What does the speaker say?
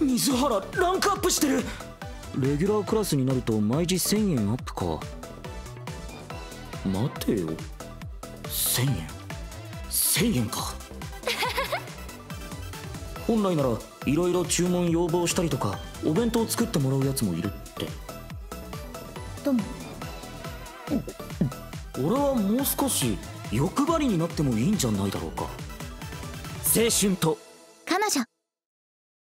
水原ランクアップしてる。レギュラークラスになると毎時1000円アップか。待てよ。1000円。1000円か。本来ならいろいろ注文要望したりとかお弁当作ってもらうやつもいるって。どうも。俺はもう少し欲張りになってもいいんじゃないだろうか。青春と。彼女。